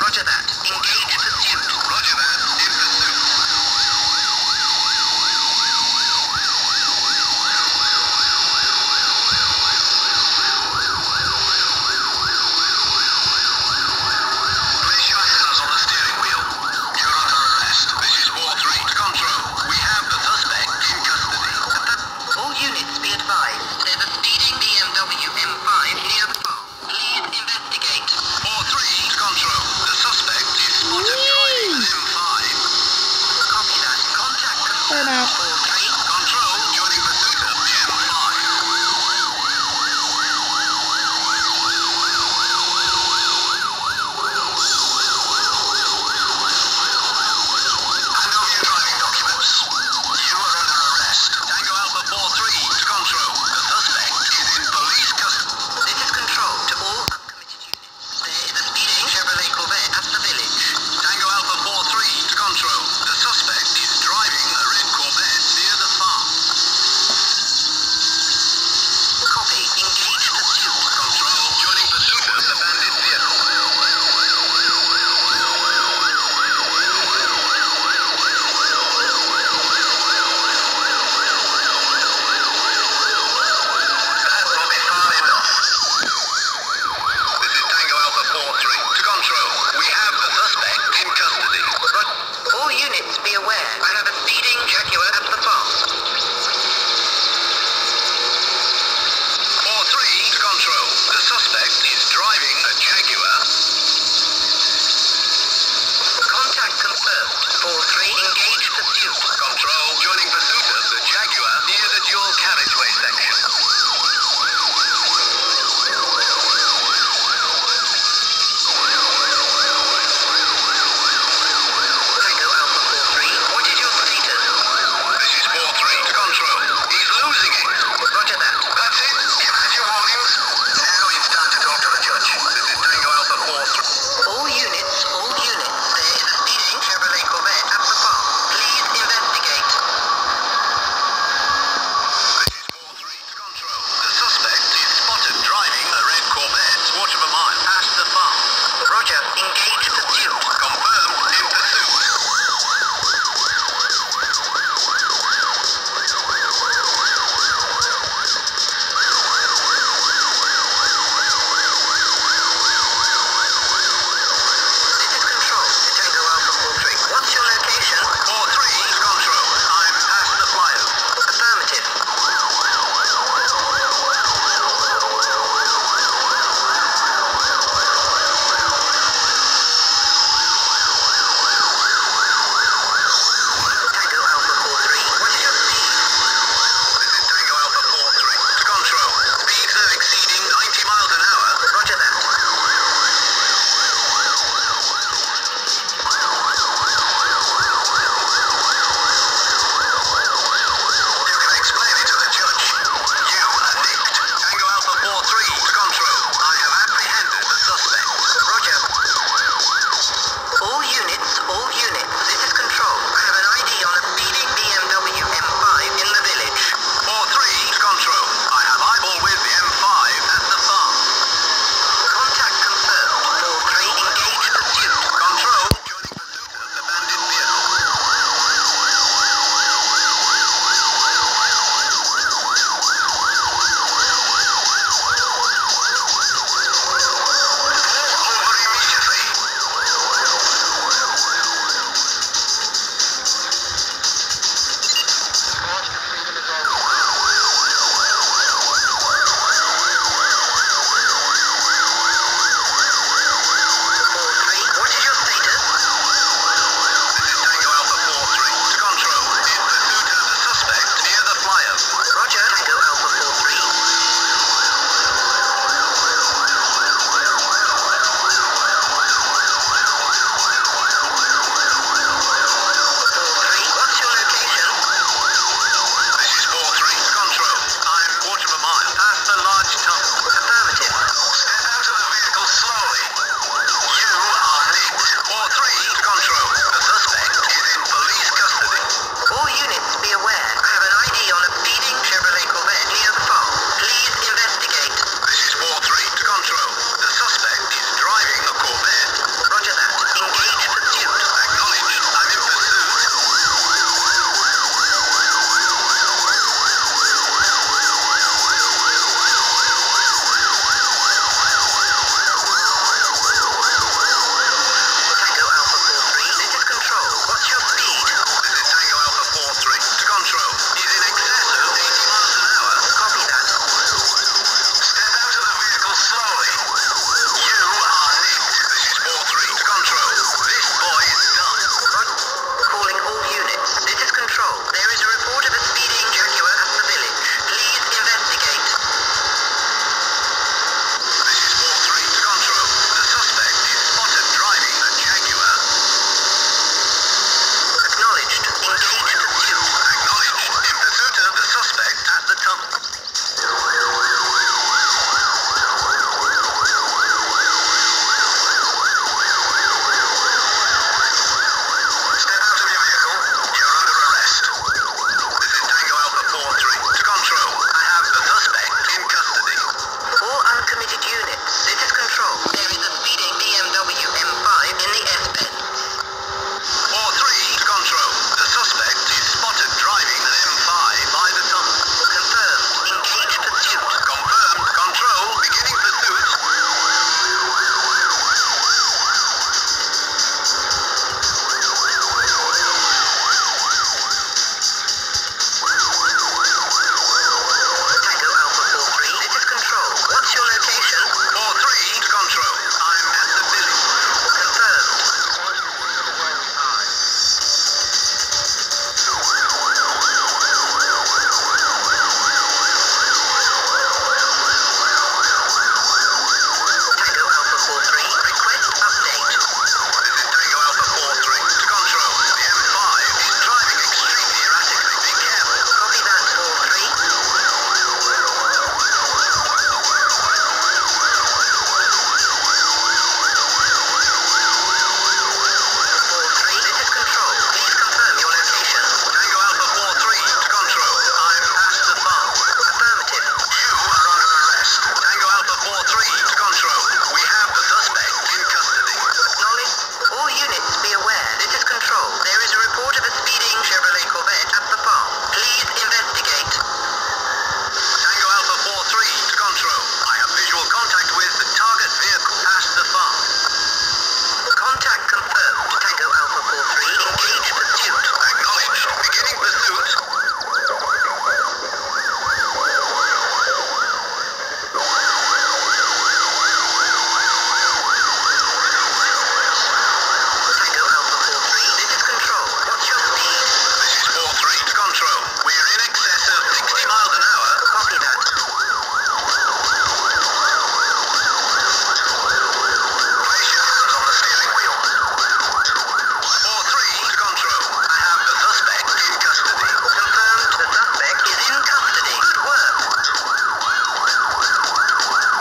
Roger that. Roger. Engage